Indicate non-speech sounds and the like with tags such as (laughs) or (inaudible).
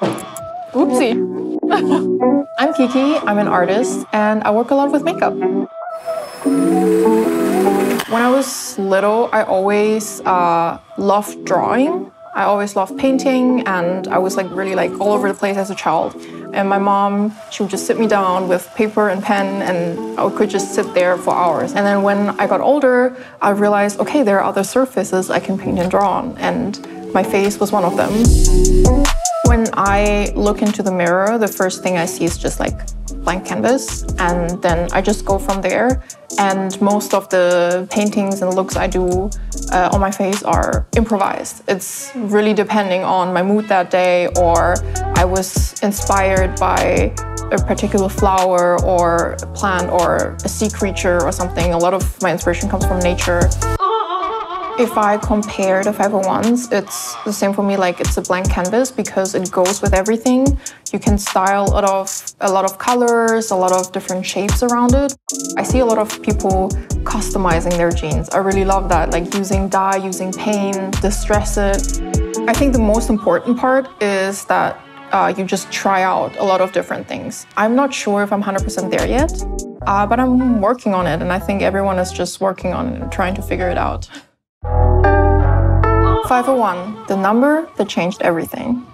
Oopsie. (laughs) I'm Kicki, I'm an artist, and I work a lot with makeup. When I was little, I always uh, loved drawing. I always loved painting, and I was like really like all over the place as a child. And my mom, she would just sit me down with paper and pen, and I could just sit there for hours. And then when I got older, I realized, okay, there are other surfaces I can paint and draw on, and my face was one of them. When I look into the mirror, the first thing I see is just like blank canvas, and then I just go from there. And most of the paintings and looks I do uh, on my face are improvised. It's really depending on my mood that day, or I was inspired by a particular flower or plant or a sea creature or something. A lot of my inspiration comes from nature. If I compare the 501s, it's the same for me, like it's a blank canvas because it goes with everything. You can style a lot of a lot of colors, a lot of different shapes around it. I see a lot of people customizing their jeans. I really love that, like using dye, using paint, distress it. I think the most important part is that uh, you just try out a lot of different things. I'm not sure if I'm 100% there yet, uh, but I'm working on it, and I think everyone is just working on it and trying to figure it out. 501, the number that changed everything.